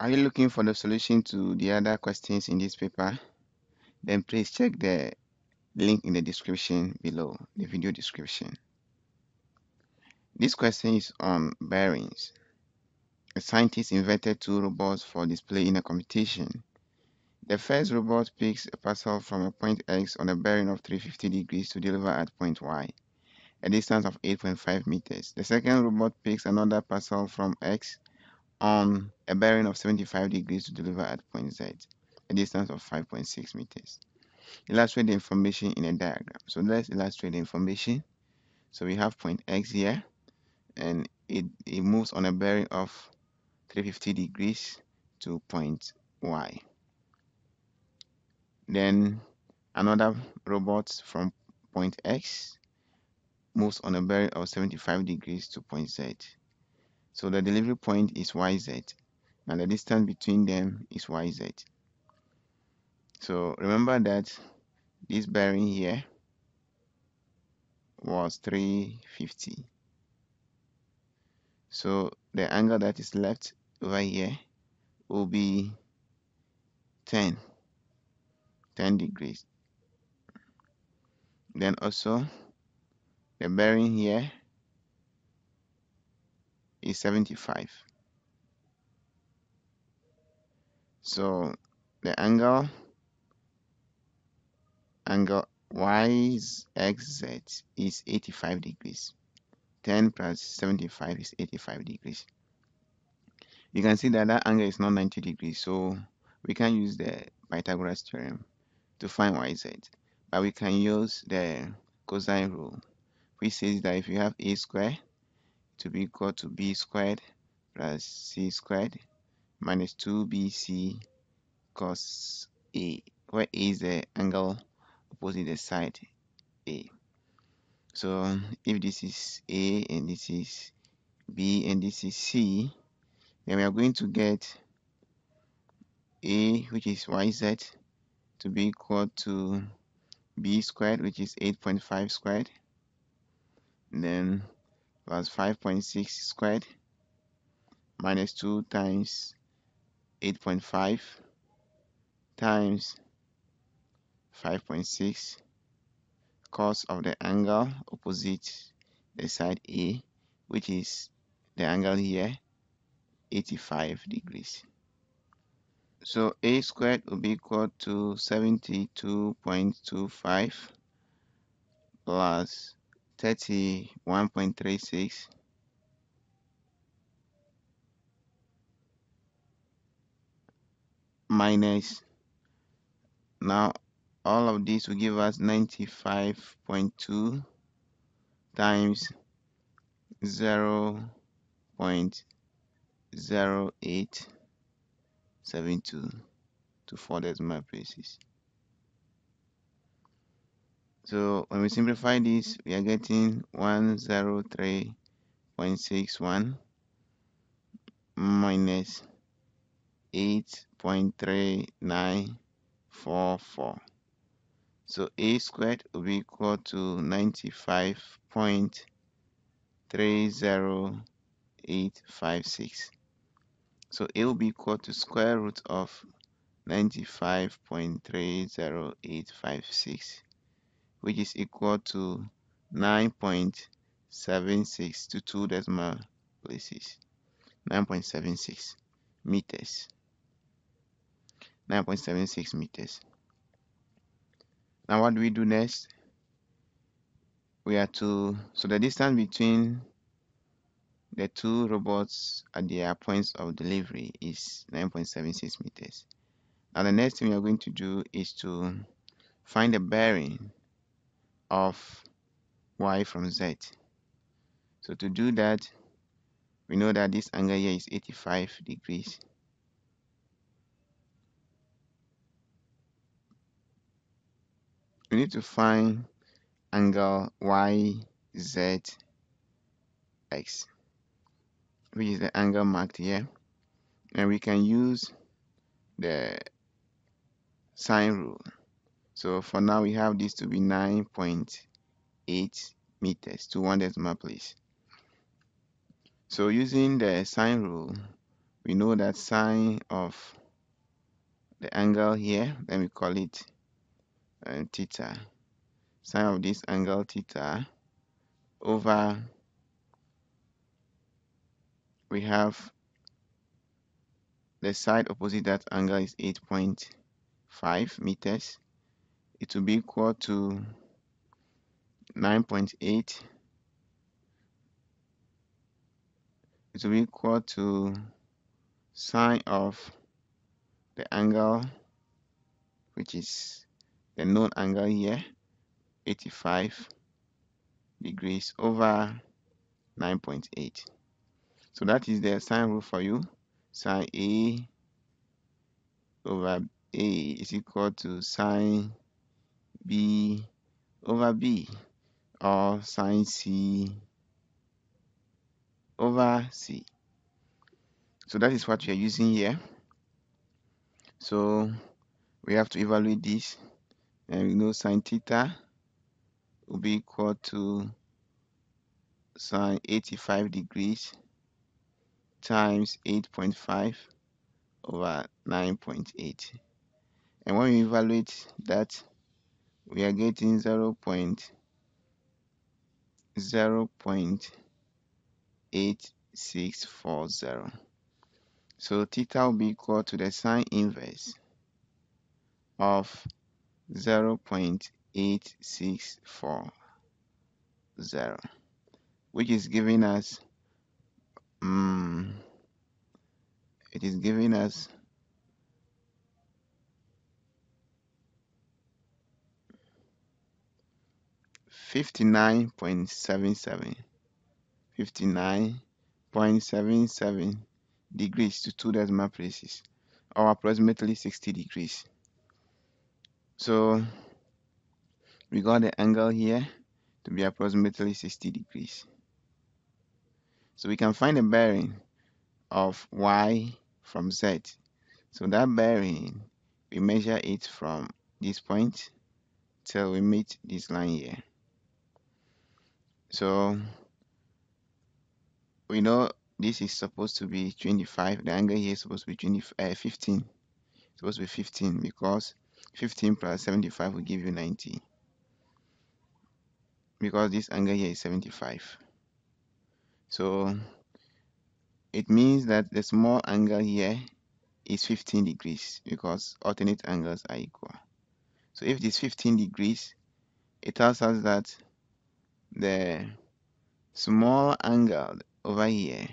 Are you looking for the solution to the other questions in this paper? Then please check the link in the description below, the video description. This question is on bearings. A scientist invented two robots for display in a competition. The first robot picks a parcel from a point X on a bearing of 350 degrees to deliver at point Y, a distance of 8.5 meters. The second robot picks another parcel from X on a bearing of 75 degrees to deliver at point Z, a distance of 5.6 meters. Illustrate the information in a diagram. So let's illustrate the information. So we have point X here, and it, it moves on a bearing of 350 degrees to point Y. Then another robot from point X moves on a bearing of 75 degrees to point Z. So the delivery point is YZ and the distance between them is YZ. So remember that this bearing here was 350. So the angle that is left over here will be 10 10 degrees then also the bearing here is 75 so the angle angle y x z is 85 degrees. 10 plus 75 is 85 degrees. You can see that that angle is not 90 degrees so we can use the Pythagoras theorem to find yz. But we can use the cosine rule which says that if you have a squared to be equal to b squared plus c squared minus 2bc cos a where a is the angle opposite the side a. So if this is a and this is b and this is c then we are going to get a which is yz to be equal to b squared which is 8.5 squared. Then plus 5.6 squared minus 2 times 8.5 times 5.6 cos of the angle opposite the side A which is the angle here 85 degrees. So a squared will be equal to 72.25 plus 31.36 minus now all of this will give us 95.2 times 0 0.0872 to four decimal places. So when we simplify this, we are getting 103.61 minus 8.3944. So a squared will be equal to 95.30856. So a will be equal to square root of 95.30856 which is equal to 9.76 to two decimal places. 9.76 meters. 9.76 meters. Now what do we do next? We are to so the distance between the two robots at their points of delivery is 9.76 meters. Now the next thing we are going to do is to find the bearing of y from z. So to do that we know that this angle here is 85 degrees. We need to find angle y z x which is the angle marked here. And we can use the sine rule so for now we have this to be 9.8 meters to one decimal place. So using the sine rule we know that sine of the angle here let me call it uh, theta. Sine of this angle theta over we have the side opposite that angle is 8.5 meters it will be equal to 9.8 it will be equal to sine of the angle which is the known angle here 85 degrees over 9.8 so that is the sine rule for you. Sine A over A is equal to sine B over B or sine C over C. So that is what we are using here. So we have to evaluate this and we know sine theta will be equal to sine 85 degrees times 8.5 over 9.8 and when we evaluate that we are getting 0. 0.8640 so theta will be equal to the sine inverse of 0.8640 which is giving us um, it is giving us Fifty-nine point seven seven. Fifty-nine point seven seven degrees to two decimal places or approximately 60 degrees. So we got the angle here to be approximately 60 degrees. So we can find the bearing of y from z. So that bearing we measure it from this point till we meet this line here so we know this is supposed to be 25 the angle here is supposed to be 20, uh, 15 it's supposed to be 15 because 15 plus 75 will give you 90 because this angle here is 75 so it means that the small angle here is 15 degrees because alternate angles are equal. So if it is 15 degrees it tells us that the small angle over here.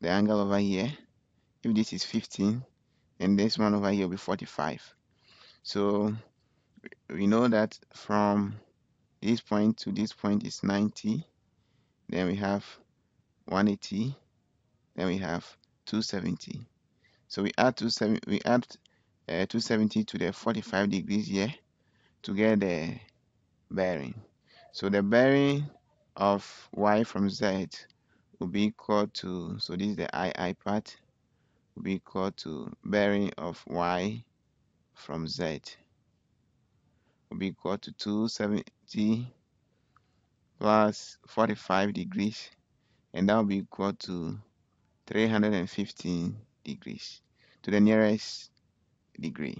The angle over here if this is 15 and this one over here will be 45 so we know that from this point to this point is 90 then we have 180 then we have 270 so we add 270 we add uh, 270 to the 45 degrees here to get the bearing. So the bearing of y from z will be equal to so this is the i i part will be equal to bearing of y from z. Will be equal to 270 plus 45 degrees and that will be equal to 315 degrees to the nearest degree